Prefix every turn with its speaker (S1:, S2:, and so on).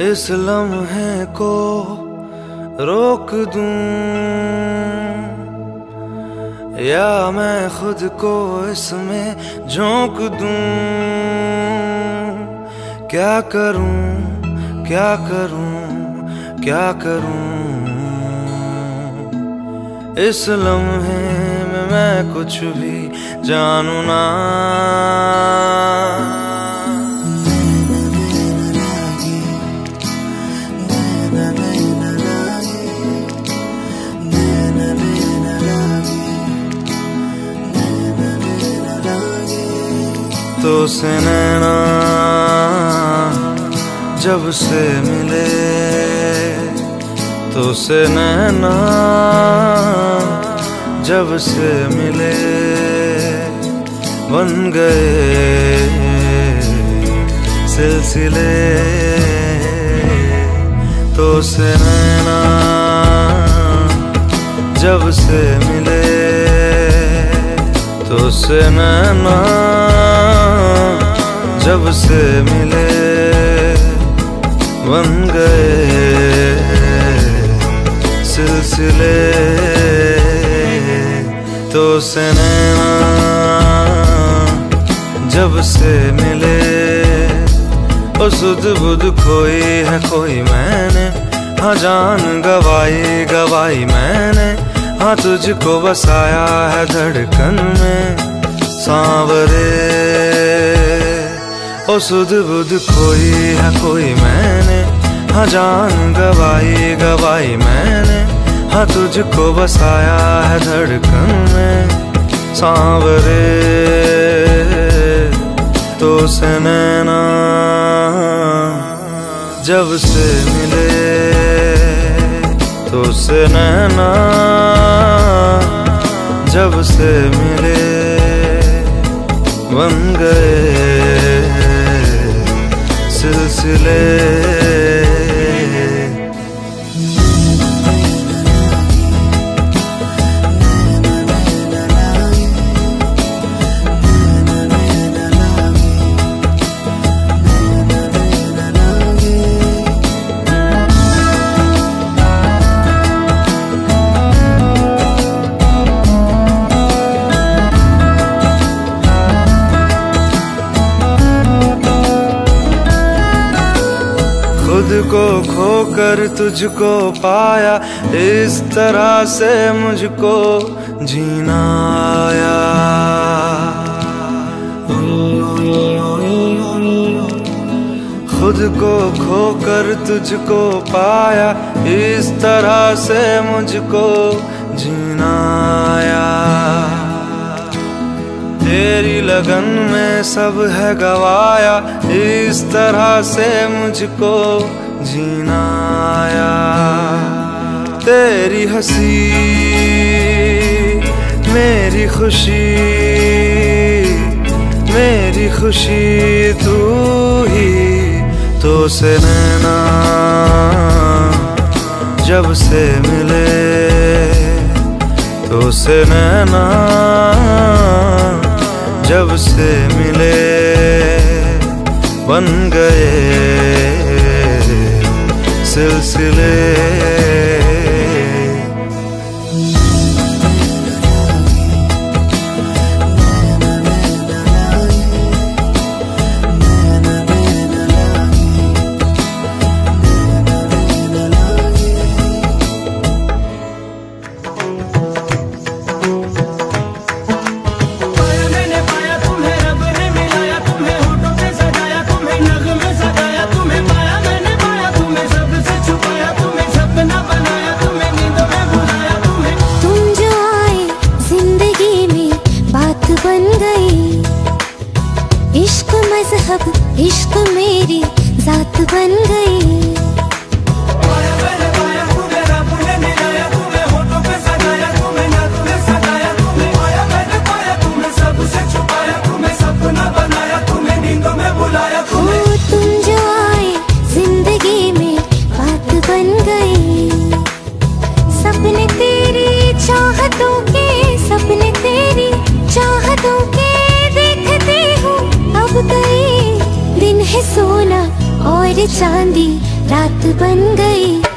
S1: इस लम्हे को रोक दूँ। या मैं खुद को इसमें झोंक दूँ। क्या करूँ क्या करूँ क्या करूँ? इस लम्हे में मैं कुछ भी जानू ना। तो से नैना जब से मिले तो से नैना जब से मिले, बन गए सिलसिले। तो से नैना जब से मिले तो से नैना जब से मिले, बन गए सिलसिले। तो से नैना जब से मिले सुध बुध खोई है कोई मैंने। हाँ जान गवाई गवाई मैंने। हाँ तुझको बसाया है धड़कन में सांवरे। ओ सुध बुध खोई है कोई मैंने। हाँ जान गवाई गवाई मैंने। हाँ तुझको बसाया है धड़कन में। सांवरे तो से नैना जब से मिले तो से जब से मिले बन गए सिलसिले। खुद को खोकर तुझको पाया, इस तरह से मुझको जीना आया खुद को खोकर तुझको पाया, इस तरह से मुझको जीना आया तेरी लगन में सब है गवाया, इस तरह से मुझको जीना आया तेरी हँसी, मेरी खुशी मेरी खुशी तू ही तो से नैना, जब से मिले तो से नैना। जब से मिले बन गए सिलसिले।
S2: जात बन गई और चांदी रात बन गई।